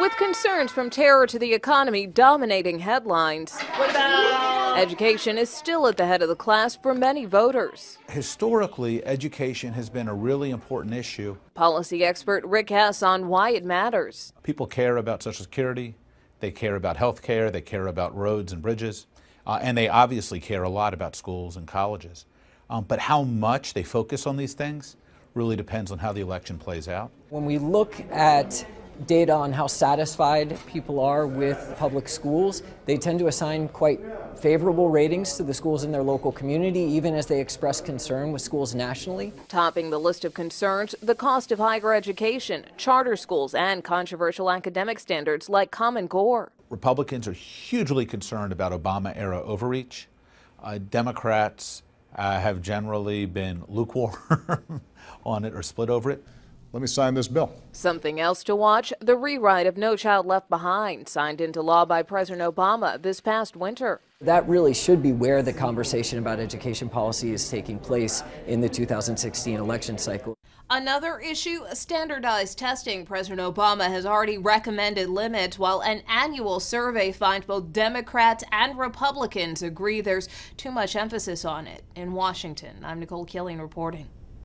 With concerns from terror to the economy dominating headlines. Education is still at the head of the class for many voters. Historically, education has been a really important issue. Policy expert Rick Hess on why it matters. People care about Social Security, they care about health care, they care about roads and bridges, uh, and they obviously care a lot about schools and colleges. Um, but how much they focus on these things really depends on how the election plays out. When we look at data on how satisfied people are with public schools, they tend to assign quite favorable ratings to the schools in their local community, even as they express concern with schools nationally. Topping the list of concerns, the cost of higher education, charter schools, and controversial academic standards like Common Core. Republicans are hugely concerned about Obama era overreach. Uh, Democrats uh, have generally been lukewarm on it or split over it. Let me sign this bill. Something else to watch the rewrite of No Child Left Behind, signed into law by President Obama this past winter. That really should be where the conversation about education policy is taking place in the 2016 election cycle. Another issue standardized testing. President Obama has already recommended limits, while an annual survey finds both Democrats and Republicans agree there's too much emphasis on it. In Washington, I'm Nicole Killion reporting.